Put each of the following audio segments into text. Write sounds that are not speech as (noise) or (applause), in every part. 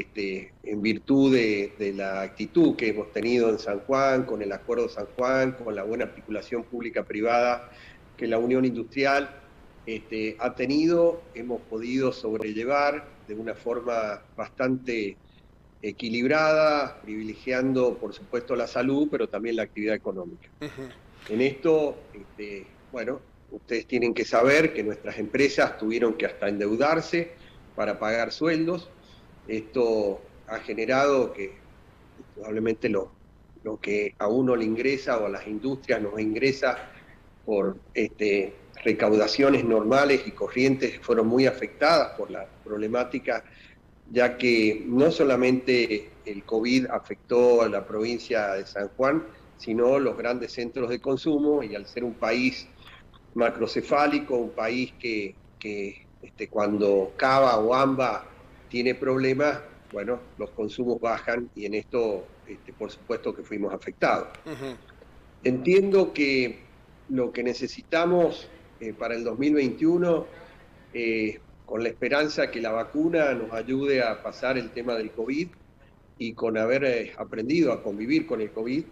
este, en virtud de, la actitud que hemos tenido en San Juan, con el Acuerdo San Juan, con la buena articulación pública-privada que la Unión Industrial este, ha tenido, hemos podido sobrellevar de una forma bastante equilibrada, privilegiando por supuesto la salud, pero también la actividad económica. En esto, este, bueno, ustedes tienen que saber que nuestras empresas tuvieron que hasta endeudarse para pagar sueldos, esto ha generado que probablemente lo, lo que a uno le ingresa o a las industrias nos ingresa por este, recaudaciones normales y corrientes fueron muy afectadas por la problemática, ya que no solamente el COVID afectó a la provincia de San Juan, sino los grandes centros de consumo y al ser un país macrocefálico, un país que, que este, cuando Cava o AMBA tiene problemas, bueno, los consumos bajan y en esto, este, por supuesto que fuimos afectados. Entiendo que lo que necesitamos eh, para el 2021, eh, con la esperanza que la vacuna nos ayude a pasar el tema del COVID y con haber eh, aprendido a convivir con el COVID,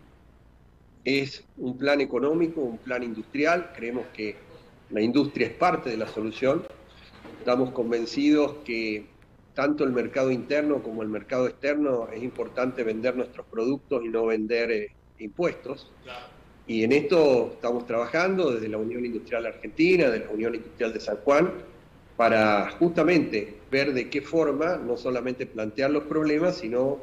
es un plan económico, un plan industrial. Creemos que la industria es parte de la solución. Estamos convencidos que tanto el mercado interno como el mercado externo es importante vender nuestros productos y no vender eh, impuestos. Y en esto estamos trabajando desde la Unión Industrial Argentina, de la Unión Industrial de San Juan, para justamente ver de qué forma no solamente plantear los problemas, sino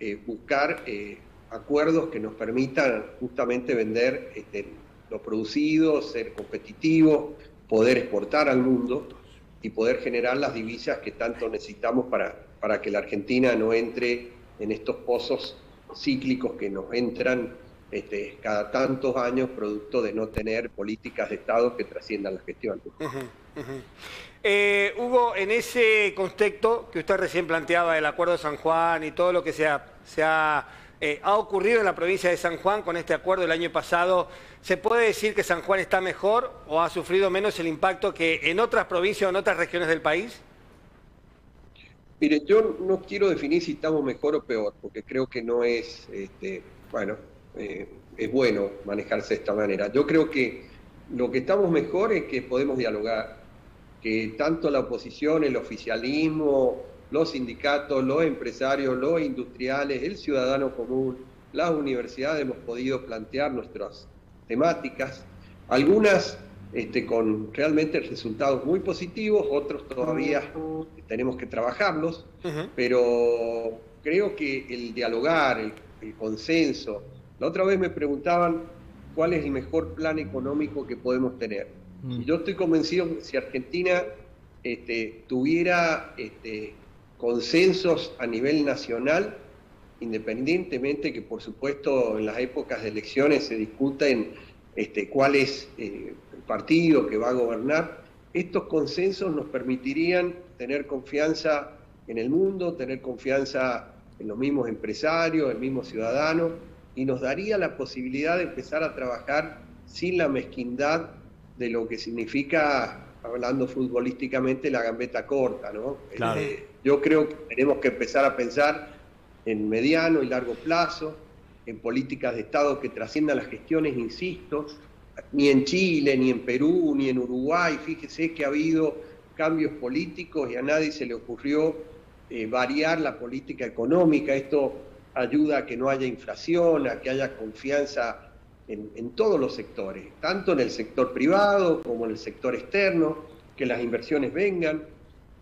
eh, buscar eh, acuerdos que nos permitan justamente vender este, lo producido, ser competitivos, poder exportar al mundo y poder generar las divisas que tanto necesitamos para, para que la Argentina no entre en estos pozos cíclicos que nos entran este, cada tantos años producto de no tener políticas de Estado que trasciendan la gestión. Eh, Hugo, en ese contexto que usted recién planteaba del Acuerdo de San Juan y todo lo que se se ha eh, ha ocurrido en la provincia de San Juan con este acuerdo el año pasado. ¿Se puede decir que San Juan está mejor o ha sufrido menos el impacto que en otras provincias o en otras regiones del país? Mire, yo no quiero definir si estamos mejor o peor, porque creo que no es, este, bueno, eh, es bueno manejarse de esta manera. Yo creo que lo que estamos mejor es que podemos dialogar, que tanto la oposición, el oficialismo, los sindicatos, los empresarios, los industriales, el ciudadano común, las universidades hemos podido plantear nuestras temáticas, algunas este, con realmente resultados muy positivos, otros todavía tenemos que trabajarlos, pero creo que el dialogar, el, consenso, la otra vez me preguntaban cuál es el mejor plan económico que podemos tener. Mm. Y yo estoy convencido que si Argentina este, tuviera este, consensos a nivel nacional, independientemente que por supuesto en las épocas de elecciones se discuten este, cuál es eh, el partido que va a gobernar, estos consensos nos permitirían tener confianza en el mundo, tener confianza en los mismos empresarios, el mismo ciudadano, y nos daría la posibilidad de empezar a trabajar sin la mezquindad de lo que significa hablando futbolísticamente, la gambeta corta, ¿no? Este, yo creo que tenemos que empezar a pensar en mediano y largo plazo, en políticas de Estado que trasciendan las gestiones, insisto, ni en Chile, ni en Perú, ni en Uruguay, fíjese que ha habido cambios políticos y a nadie se le ocurrió eh, variar la política económica, esto ayuda a que no haya inflación, a que haya confianza en, todos los sectores, tanto en el sector privado como en el sector externo, que las inversiones vengan.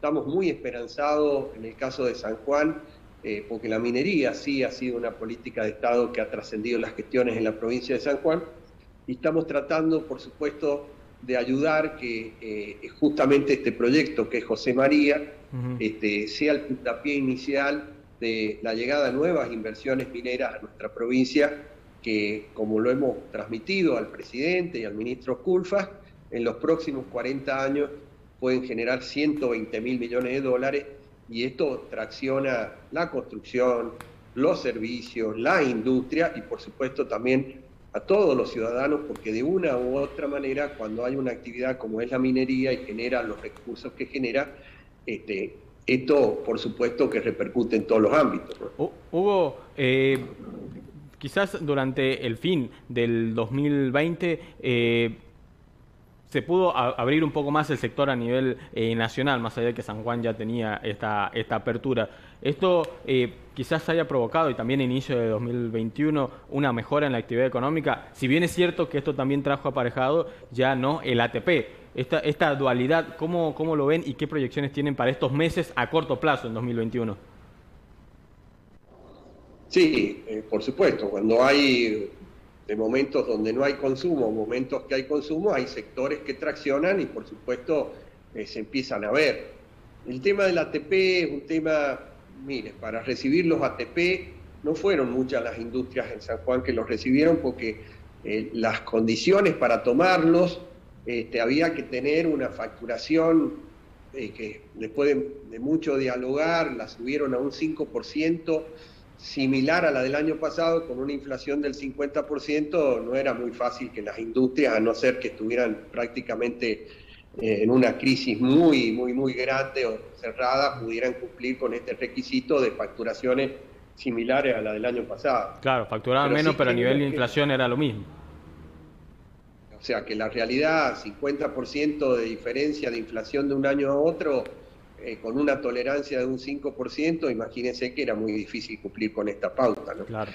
Estamos muy esperanzados en el caso de San Juan, eh, porque la minería sí ha sido una política de Estado que ha trascendido las gestiones en la provincia de San Juan, y estamos tratando, por supuesto, de ayudar que eh, justamente este proyecto, que es José María, este, sea el puntapié inicial de la llegada de nuevas inversiones mineras a nuestra provincia que, como lo hemos transmitido al presidente y al ministro Culfas, en los próximos 40 años pueden generar 120 mil millones de dólares y esto tracciona la construcción, los servicios, la industria y por supuesto también a todos los ciudadanos porque de una u otra manera cuando hay una actividad como es la minería y genera los recursos que genera, este, esto, por supuesto, que repercute en todos los ámbitos. Hugo, eh, quizás durante el fin del 2020 eh, se pudo abrir un poco más el sector a nivel eh, nacional, más allá de que San Juan ya tenía esta, apertura. Esto eh, quizás haya provocado, y también inicio de 2021, una mejora en la actividad económica, si bien es cierto que esto también trajo aparejado ya no el ATP. Esta, dualidad, ¿cómo, ¿cómo lo ven y qué proyecciones tienen para estos meses a corto plazo en 2021? Sí, eh, por supuesto, cuando hay de momentos donde no hay consumo, momentos que hay consumo, hay sectores que traccionan y por supuesto eh, se empiezan a ver. El tema del ATP es un tema, mire, para recibir los ATP no fueron muchas las industrias en San Juan que los recibieron porque eh, las condiciones para tomarlos, este, había que tener una facturación eh, que después de, de mucho dialogar la subieron a un 5%, similar a la del año pasado, con una inflación del 50%, no era muy fácil que las industrias, a no ser que estuvieran prácticamente eh, en una crisis muy, muy, muy grande o cerrada, pudieran cumplir con este requisito de facturaciones similares a la del año pasado. Claro, facturaban menos, pero a nivel de inflación era lo mismo. O sea que la realidad, 50% de diferencia de inflación de un año a otro, eh, con una tolerancia de un 5%, imagínense que era muy difícil cumplir con esta pauta. ¿no? Claro.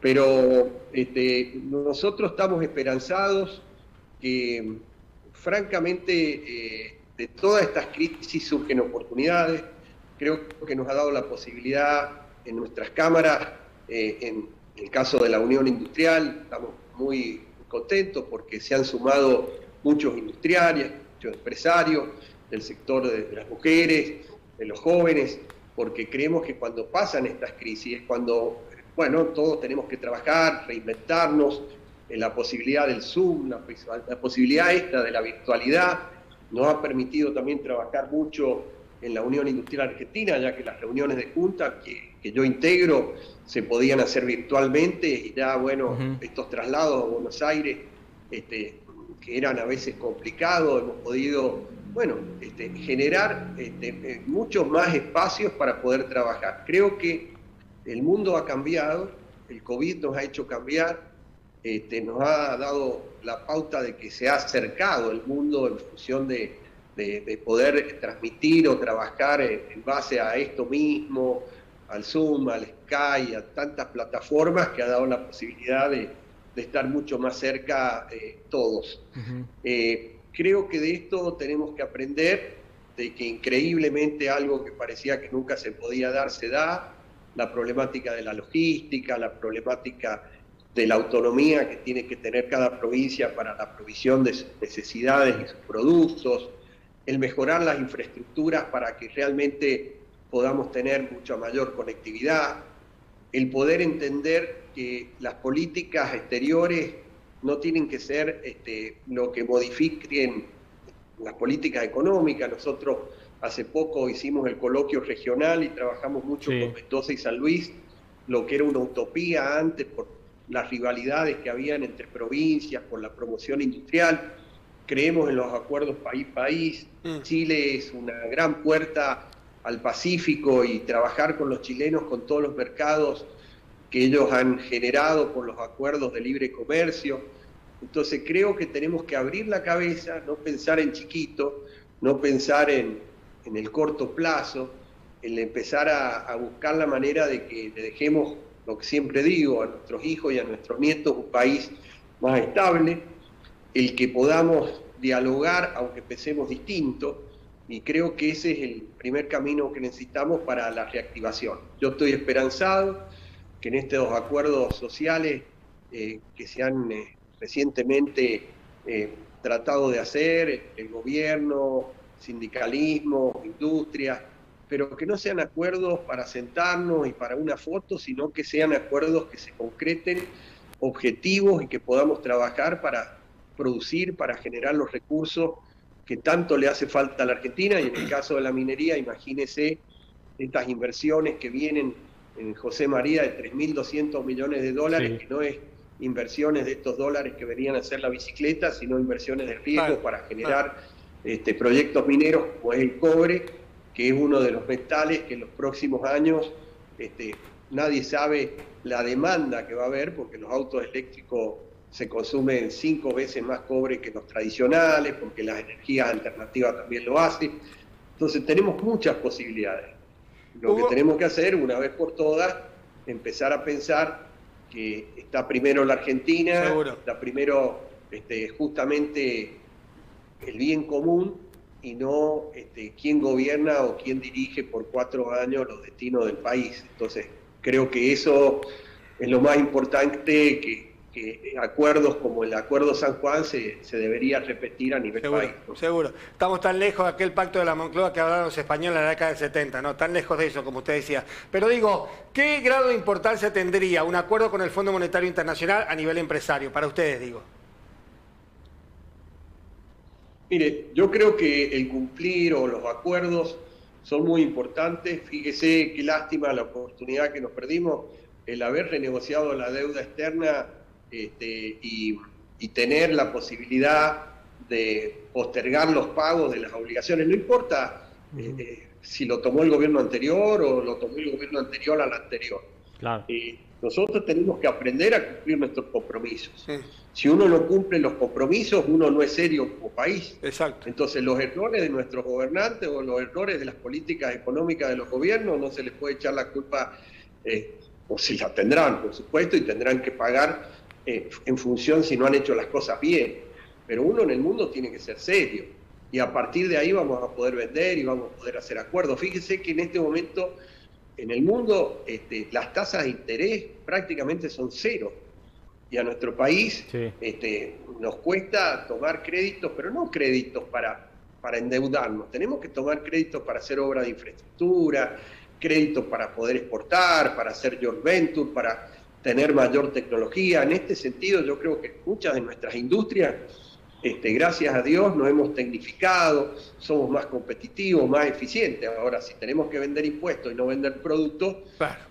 Pero este, nosotros estamos esperanzados que, francamente, eh, de todas estas crisis surgen oportunidades. Creo que nos ha dado la posibilidad en nuestras cámaras, eh, en el caso de la Unión Industrial, estamos muy contentos porque se han sumado muchos industriales, muchos empresarios, del sector de, las mujeres, de los jóvenes, porque creemos que cuando pasan estas crisis es cuando, bueno, todos tenemos que trabajar, reinventarnos, en la posibilidad del Zoom, la, posibilidad esta de la virtualidad, nos ha permitido también trabajar mucho en la Unión Industrial Argentina, ya que las reuniones de junta que, yo integro se podían hacer virtualmente y ya, bueno, estos traslados a Buenos Aires, este, que eran a veces complicados, hemos podido bueno, este, generar este, eh, muchos más espacios para poder trabajar. Creo que el mundo ha cambiado, el COVID nos ha hecho cambiar, este, nos ha dado la pauta de que se ha acercado el mundo en función de, poder transmitir o trabajar en, base a esto mismo, al Zoom, al Sky, a tantas plataformas que ha dado la posibilidad de, estar mucho más cerca eh, todos creo que de esto tenemos que aprender, de que increíblemente algo que parecía que nunca se podía dar se da, la problemática de la logística, la problemática de la autonomía que tiene que tener cada provincia para la provisión de sus necesidades y sus productos, el mejorar las infraestructuras para que realmente podamos tener mucha mayor conectividad, el poder entender que las políticas exteriores no tienen que ser este, lo que modifiquen las políticas económicas. Nosotros hace poco hicimos el coloquio regional y trabajamos mucho con Mendoza y San Luis, lo que era una utopía antes por las rivalidades que habían entre provincias, por la promoción industrial. Creemos en los acuerdos país-país. Mm. Chile es una gran puerta al Pacífico y trabajar con los chilenos, con todos los mercados que ellos han generado por los acuerdos de libre comercio. Entonces creo que tenemos que abrir la cabeza, no pensar en chiquito, no pensar en, el corto plazo, en empezar a, buscar la manera de que le dejemos, lo que siempre digo, a nuestros hijos y a nuestros nietos un país más estable, el que podamos dialogar aunque pensemos distinto, y creo que ese es el primer camino que necesitamos para la reactivación. Yo estoy esperanzado, que en estos acuerdos sociales eh, que se han eh, recientemente eh, tratado de hacer, el gobierno, sindicalismo, industria, pero que no sean acuerdos para sentarnos y para una foto, sino que sean acuerdos que se concreten objetivos y que podamos trabajar para producir, para generar los recursos que tanto le hace falta a la Argentina. Y en el caso de la minería, imagínese estas inversiones que vienen en José María de 3.200 millones de dólares, que no es inversiones de estos dólares que venían a ser la bicicleta, sino inversiones de riesgo para generar este, proyectos mineros como es el cobre, que es uno de los metales que en los próximos años este, nadie sabe la demanda que va a haber, porque los autos eléctricos se consumen cinco veces más cobre que los tradicionales, porque las energías alternativas también lo hacen. Entonces tenemos muchas posibilidades. Lo que tenemos que hacer, una vez por todas, empezar a pensar que está primero la Argentina, está primero este, justamente el bien común y no este, quién gobierna o quién dirige por cuatro años los destinos del país. Entonces, creo que eso es lo más importante que, acuerdos como el Acuerdo San Juan se, debería repetir a nivel seguro, país. Seguro. Estamos tan lejos de aquel pacto de la Moncloa que hablaron los españoles en la década del 70, ¿no? Tan lejos de eso, como usted decía. Pero digo, ¿qué grado de importancia tendría un acuerdo con el Fondo Monetario Internacional a nivel empresario? Para ustedes, digo. Mire, yo creo que el cumplir o los acuerdos son muy importantes. Fíjese qué lástima la oportunidad que nos perdimos, el haber renegociado la deuda externa este, y, tener la posibilidad de postergar los pagos de las obligaciones. No importa eh, eh, si lo tomó el gobierno anterior o lo tomó el gobierno anterior al anterior. Claro. Eh, nosotros tenemos que aprender a cumplir nuestros compromisos. Si uno no cumple los compromisos, uno no es serio como país. Exacto. Entonces, los errores de nuestros gobernantes o los errores de las políticas económicas de los gobiernos no se les puede echar la culpa, eh, o si la tendrán, por supuesto, y tendrán que pagar eh, en función si no han hecho las cosas bien. Pero uno en el mundo tiene que ser serio. Y a partir de ahí vamos a poder vender y vamos a poder hacer acuerdos. Fíjese que en este momento en el mundo este, las tasas de interés prácticamente son cero. Y a nuestro país este, nos cuesta tomar créditos, pero no créditos para, para endeudarnos. Tenemos que tomar créditos para hacer obras de infraestructura, créditos para poder exportar, para hacer joint venture, para tener mayor tecnología. En este sentido, yo creo que muchas de nuestras industrias este, gracias a Dios nos hemos tecnificado, somos más competitivos, más eficientes. Ahora, si tenemos que vender impuestos y no vender productos,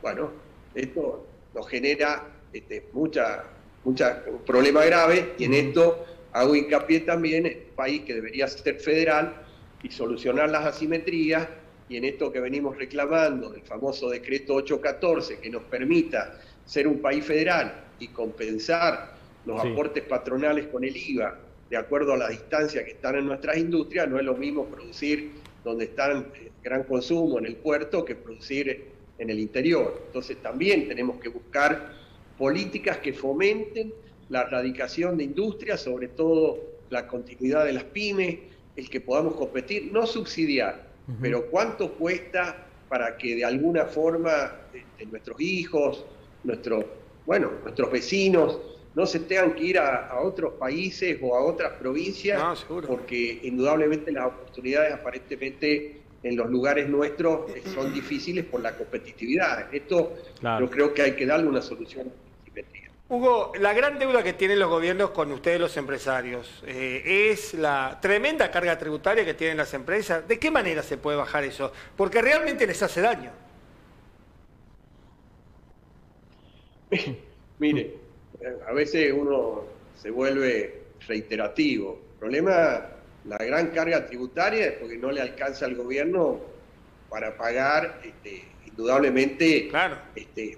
bueno, esto nos genera este, mucha, mucha, un problema grave y en esto hago hincapié también en un país que debería ser federal y solucionar las asimetrías y en esto que venimos reclamando del famoso decreto 814 que nos permita ser un país federal y compensar los aportes patronales con el IVA de acuerdo a la distancia que están en nuestras industrias, no es lo mismo producir donde están eh, gran consumo en el puerto que producir en el interior. Entonces también tenemos que buscar políticas que fomenten la erradicación de industrias, sobre todo la continuidad de las pymes, el que podamos competir, no subsidiar, pero cuánto cuesta para que de alguna forma este, nuestros hijos, nuestros, bueno, nuestros vecinos no se tengan que ir a, otros países o a otras provincias, porque indudablemente las oportunidades aparentemente en los lugares nuestros son difíciles por la competitividad. Esto yo creo que hay que darle una solución. Hugo, la gran deuda que tienen los gobiernos con ustedes los empresarios eh, es la tremenda carga tributaria que tienen las empresas. ¿De qué manera se puede bajar eso? Porque realmente les hace daño. (coughs) Mire, a veces uno se vuelve reiterativo. El problema, la gran carga tributaria es porque no le alcanza al gobierno para pagar este, indudablemente este,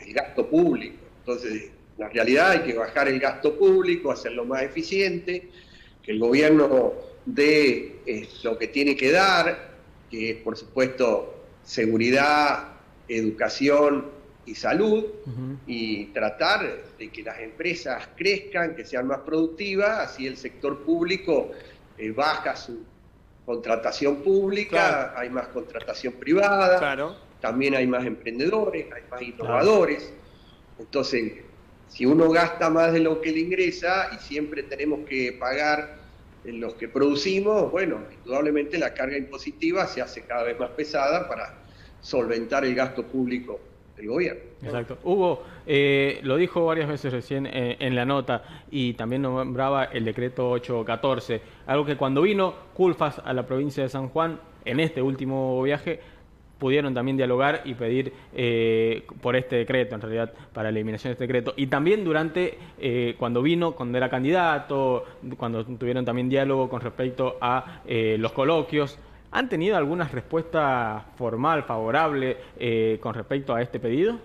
el gasto público. Entonces, la realidad hay que bajar el gasto público, hacerlo más eficiente, que el gobierno dé eh, lo que tiene que dar, que es por supuesto seguridad, educación y salud y tratar de que las empresas crezcan, que sean más productivas, así el sector público eh, baja su contratación pública, hay más contratación privada, también hay más emprendedores, hay más innovadores. Entonces, si uno gasta más de lo que le ingresa y siempre tenemos que pagar en los que producimos, bueno, indudablemente la carga impositiva se hace cada vez más pesada para solventar el gasto público el gobierno. Exacto. Hugo, eh, lo dijo varias veces recién eh, en la nota y también nombraba el decreto 814, algo que cuando vino Culfas a la provincia de San Juan, en este último viaje, pudieron también dialogar y pedir eh, por este decreto, en realidad, para la eliminación de este decreto. Y también durante, cuando vino, cuando era candidato, cuando tuvieron también diálogo con respecto a los coloquios, ¿Han tenido alguna respuesta formal, favorable eh, con respecto a este pedido?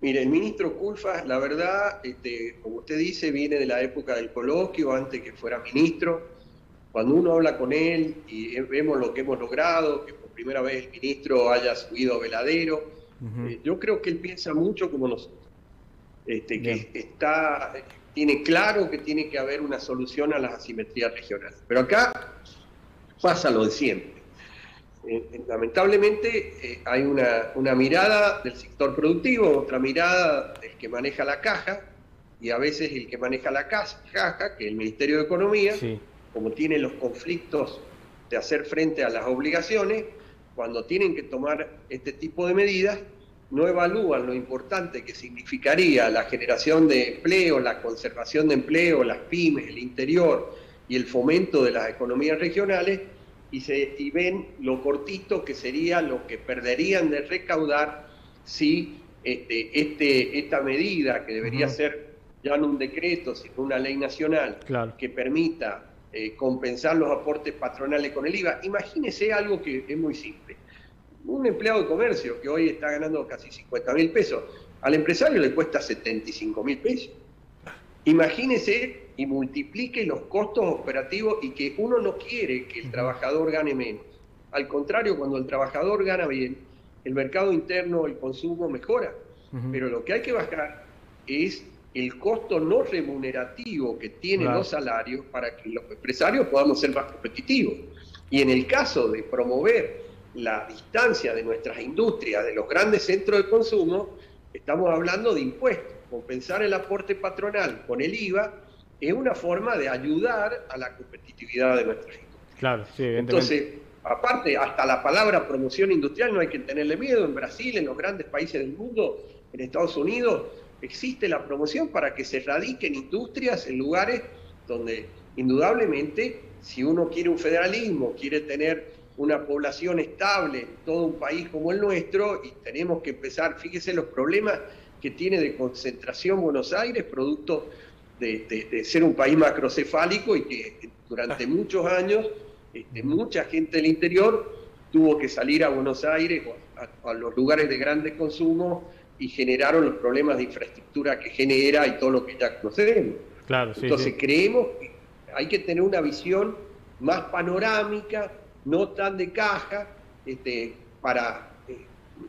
Mire, el ministro Culfas, la verdad, este, como usted dice, viene de la época del coloquio, antes que fuera ministro. Cuando uno habla con él y vemos lo que hemos logrado, que por primera vez el ministro haya subido a veladero, eh, yo creo que él piensa mucho como nosotros. Este, que está, tiene claro que tiene que haber una solución a las asimetrías regionales. Pero acá pasa lo de siempre. Eh, lamentablemente eh, hay una, mirada del sector productivo, otra mirada del que maneja la caja, y a veces el que maneja la caja, que es el Ministerio de Economía, como tiene los conflictos de hacer frente a las obligaciones, cuando tienen que tomar este tipo de medidas, no evalúan lo importante que significaría la generación de empleo, la conservación de empleo, las pymes, el interior y el fomento de las economías regionales, y, se, y ven lo cortito que sería lo que perderían de recaudar si este, este, esta medida, que debería ser ya no un decreto, sino una ley nacional, que permita eh, compensar los aportes patronales con el IVA, imagínese algo que es muy simple. Un empleado de comercio que hoy está ganando casi 50 mil pesos, al empresario le cuesta 75 mil pesos. Imagínese y multiplique los costos operativos y que uno no quiere que el trabajador gane menos. Al contrario, cuando el trabajador gana bien, el mercado interno, el consumo mejora. Pero lo que hay que bajar es el costo no remunerativo que tienen los salarios para que los empresarios podamos ser más competitivos. Y en el caso de promover la distancia de nuestras industrias de los grandes centros de consumo, estamos hablando de impuestos compensar el aporte patronal con el IVA es una forma de ayudar a la competitividad de nuestra industria. Claro, sí, Entonces, aparte, hasta la palabra promoción industrial no hay que tenerle miedo. En Brasil, en los grandes países del mundo, en Estados Unidos, existe la promoción para que se radiquen industrias en lugares donde indudablemente, si uno quiere un federalismo, quiere tener una población estable en todo un país como el nuestro, y tenemos que empezar, fíjese los problemas que tiene de concentración Buenos Aires, producto de, ser un país macrocefálico y que durante muchos años este, mucha gente del interior tuvo que salir a Buenos Aires o a, los lugares de grandes consumo y generaron los problemas de infraestructura que genera y todo lo que ya conocemos. Claro, Entonces creemos que hay que tener una visión más panorámica, no tan de caja, este, para, eh,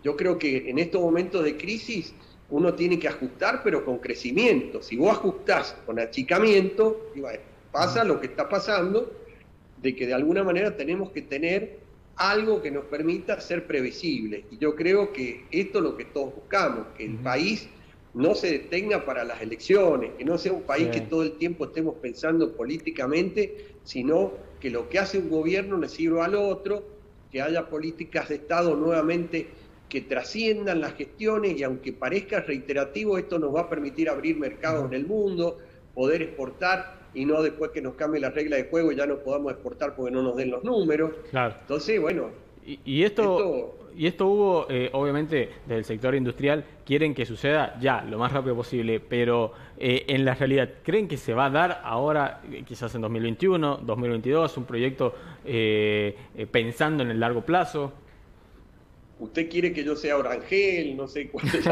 yo creo que en estos momentos de crisis uno tiene que ajustar, pero con crecimiento. Si vos ajustás con achicamiento, pasa lo que está pasando, de que de alguna manera tenemos que tener algo que nos permita ser previsibles. Y yo creo que esto es lo que todos buscamos, que el país no se detenga para las elecciones, que no sea un país que todo el tiempo estemos pensando políticamente, sino que lo que hace un gobierno le sirva al otro, que haya políticas de Estado nuevamente que trasciendan las gestiones y aunque parezca reiterativo, esto nos va a permitir abrir mercados en el mundo, poder exportar y no después que nos cambie la regla de juego y ya no podamos exportar porque no nos den los números. Claro. Entonces, bueno. Y, esto, y esto hubo, eh, obviamente, del sector industrial, quieren que suceda ya, lo más rápido posible, pero eh, en la realidad, ¿creen que se va a dar ahora, eh, quizás en 2021, 2022, un proyecto pensando en el largo plazo? Usted quiere que yo sea Orangel, no sé cuál es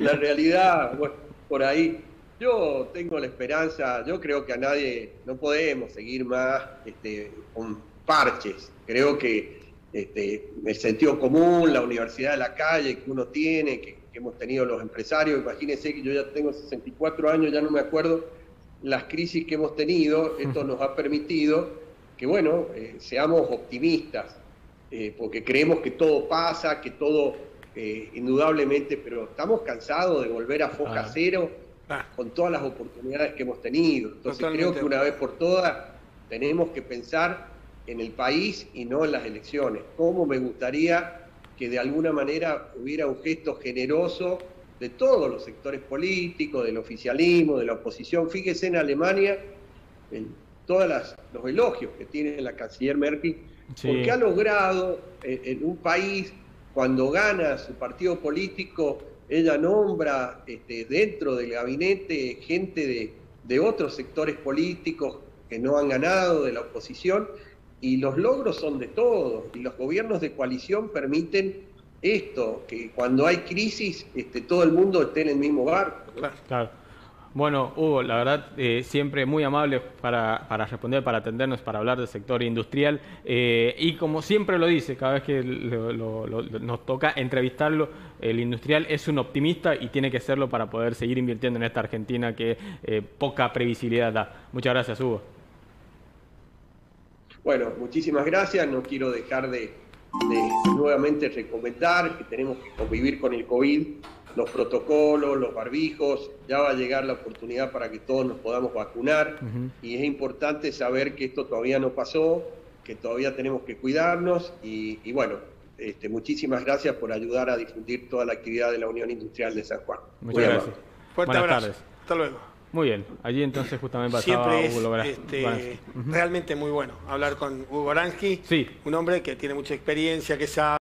la, realidad, bueno, por ahí. Yo tengo la esperanza, yo creo que a nadie, no podemos seguir más este, con parches. Creo que este, el sentido común, la universidad de la calle que uno tiene, que, hemos tenido los empresarios, imagínense que yo ya tengo 64 años, ya no me acuerdo las crisis que hemos tenido, esto nos ha permitido que, bueno, eh, seamos optimistas, eh, porque creemos que todo pasa, que todo eh, indudablemente, pero estamos cansados de volver a foca ah. cero ah. con todas las oportunidades que hemos tenido. Entonces creo que una vez por todas tenemos que pensar en el país y no en las elecciones. ¿Cómo me gustaría que de alguna manera hubiera un gesto generoso de todos los sectores políticos, del oficialismo, de la oposición? Fíjese en Alemania, en todos los elogios que tiene la canciller Merkel porque ha logrado en, un país, cuando gana su partido político, ella nombra este, dentro del gabinete gente de, otros sectores políticos que no han ganado, de la oposición, y los logros son de todos, y los gobiernos de coalición permiten esto, que cuando hay crisis este, todo el mundo esté en el mismo barco. Claro. Bueno, Hugo, la verdad, eh, siempre muy amable para, responder, para atendernos, para hablar del sector industrial. Eh, y como siempre lo dice, cada vez que nos toca entrevistarlo, el industrial es un optimista y tiene que serlo para poder seguir invirtiendo en esta Argentina que eh, poca previsibilidad da. Muchas gracias, Hugo. Bueno, muchísimas gracias. No quiero dejar de, de nuevamente recomendar que tenemos que convivir con el COVID los protocolos, los barbijos, ya va a llegar la oportunidad para que todos nos podamos vacunar y es importante saber que esto todavía no pasó, que todavía tenemos que cuidarnos y, bueno, este, muchísimas gracias por ayudar a difundir toda la actividad de la Unión Industrial de San Juan. Muchas gracias. Fuerte Buenas tardes. Hasta luego. Muy bien, allí entonces justamente pasaba Siempre Hugo es, este, realmente muy bueno hablar con Hugo Oransky, sí. un hombre que tiene mucha experiencia, que sabe